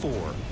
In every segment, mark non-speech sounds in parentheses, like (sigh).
Four.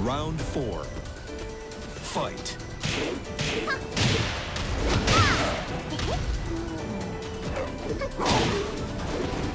Round four. Fight. (laughs)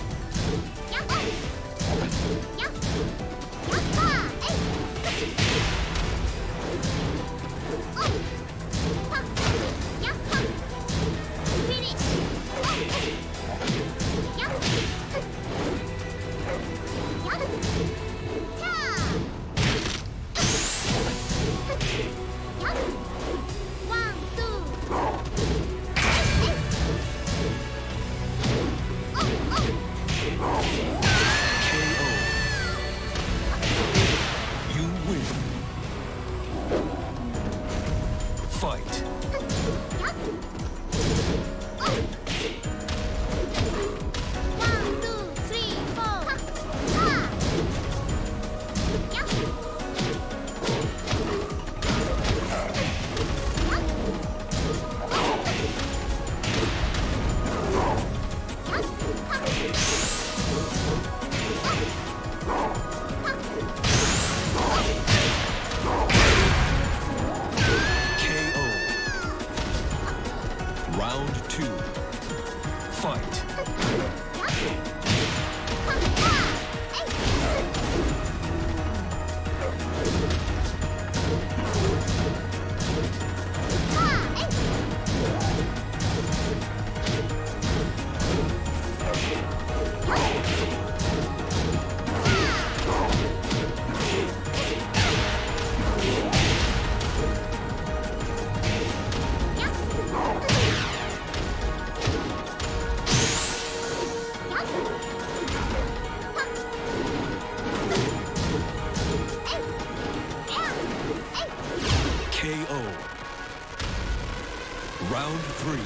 three.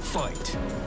Fight.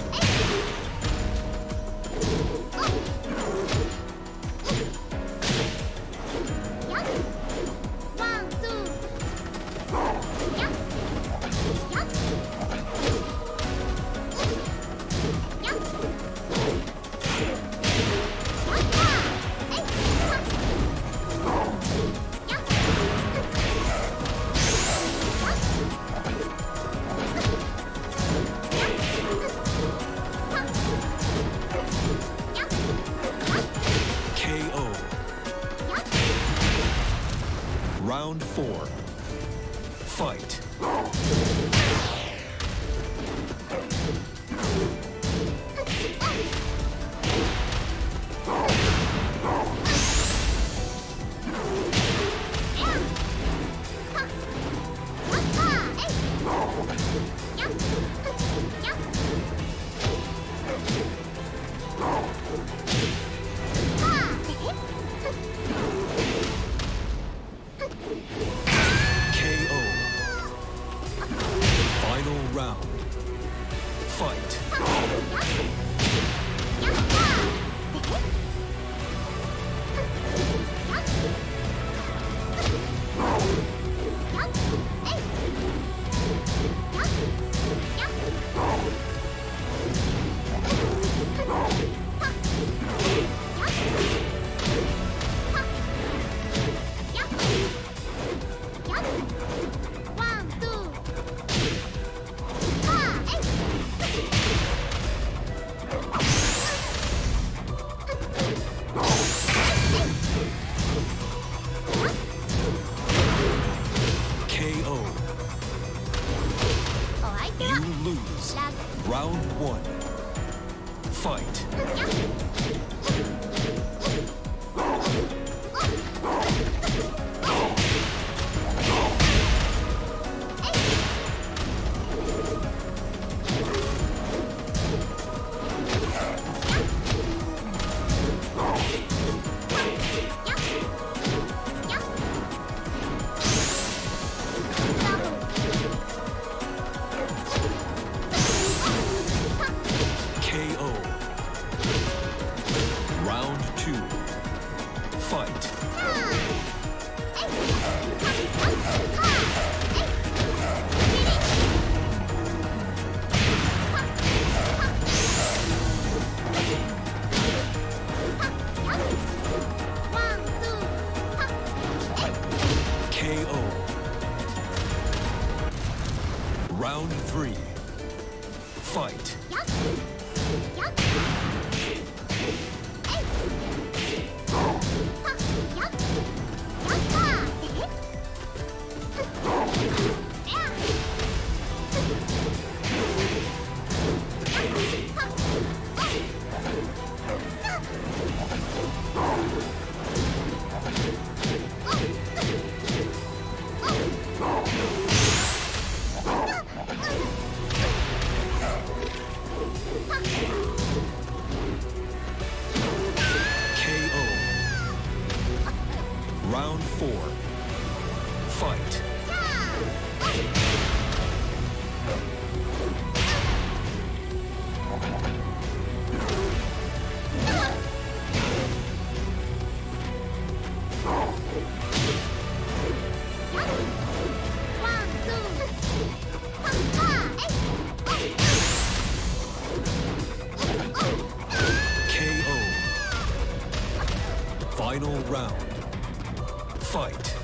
Final round. Fight. (laughs) Fight. Final round. Fight.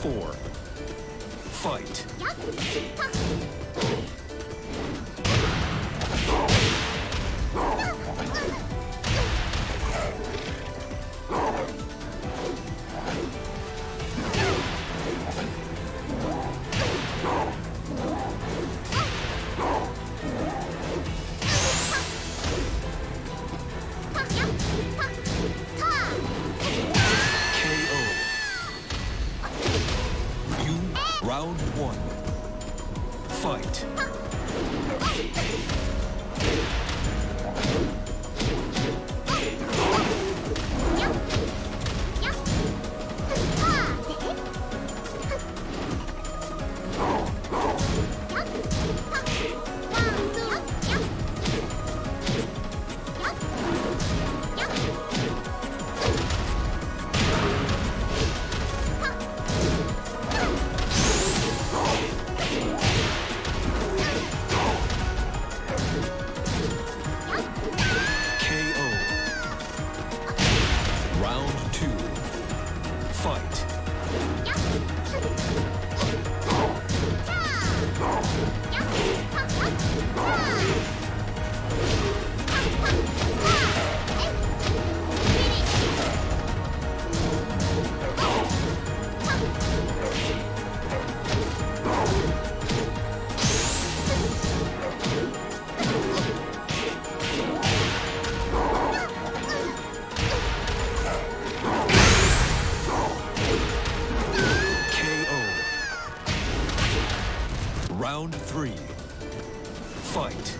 Four. Fight. Fight. Round three. Fight.